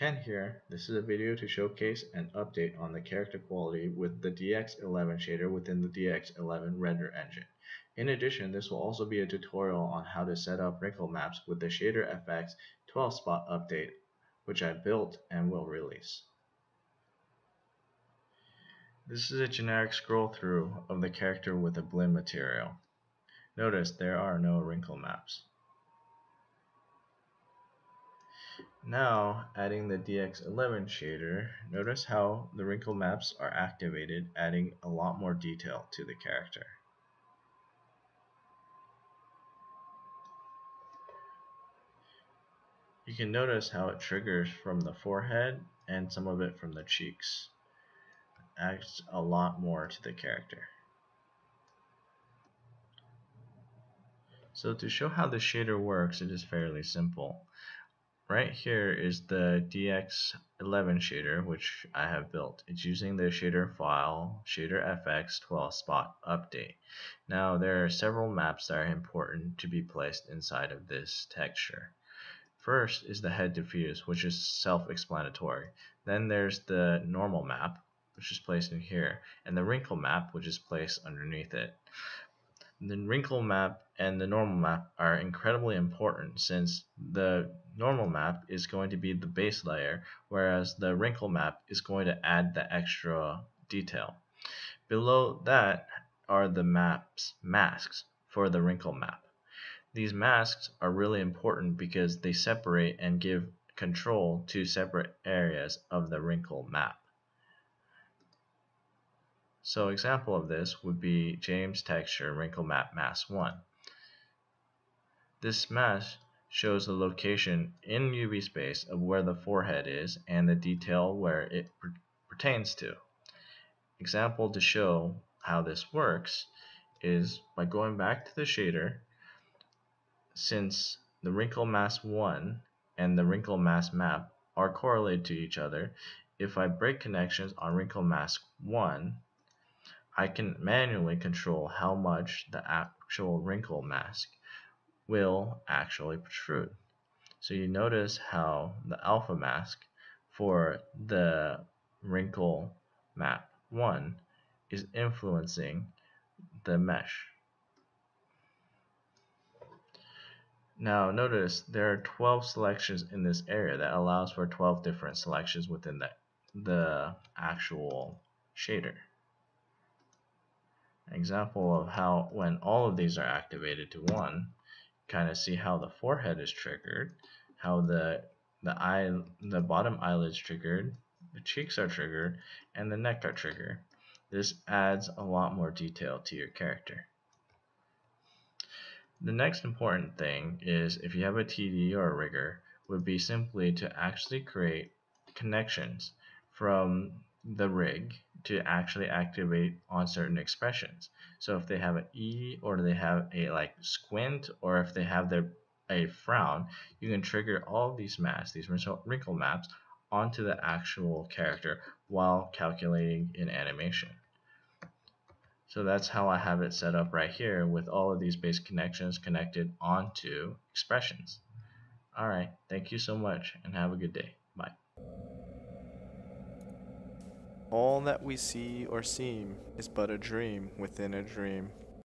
Ken here. This is a video to showcase an update on the character quality with the DX11 shader within the DX11 render engine. In addition, this will also be a tutorial on how to set up wrinkle maps with the Shader FX 12 spot update, which I built and will release. This is a generic scroll through of the character with a blend material. Notice there are no wrinkle maps. Now, adding the DX11 shader, notice how the wrinkle maps are activated, adding a lot more detail to the character. You can notice how it triggers from the forehead and some of it from the cheeks. Adds a lot more to the character. So to show how the shader works, it is fairly simple right here is the DX11 shader which I have built. It's using the shader file shader fx 12 spot update. Now there are several maps that are important to be placed inside of this texture. First is the head diffuse which is self-explanatory. Then there's the normal map which is placed in here and the wrinkle map which is placed underneath it. The wrinkle map and the normal map are incredibly important since the normal map is going to be the base layer whereas the wrinkle map is going to add the extra detail. Below that are the maps masks for the wrinkle map. These masks are really important because they separate and give control to separate areas of the wrinkle map. So example of this would be James Texture Wrinkle Map Mask 1. This mask shows the location in UV space of where the forehead is and the detail where it per pertains to. Example to show how this works is by going back to the shader since the wrinkle mask 1 and the wrinkle mask map are correlated to each other if I break connections on wrinkle mask 1 I can manually control how much the actual wrinkle mask will actually protrude. So you notice how the alpha mask for the wrinkle map 1 is influencing the mesh. Now notice there are 12 selections in this area that allows for 12 different selections within the, the actual shader example of how when all of these are activated to one kind of see how the forehead is triggered how the the eye the bottom eyelids triggered the cheeks are triggered and the neck are triggered. This adds a lot more detail to your character. The next important thing is if you have a TD or a rigger would be simply to actually create connections from the rig to actually activate on certain expressions. So if they have an E or they have a like squint or if they have their a frown, you can trigger all these maps, these wrinkle maps, onto the actual character while calculating in animation. So that's how I have it set up right here with all of these base connections connected onto expressions. Alright, thank you so much and have a good day. Bye. All that we see or seem is but a dream within a dream.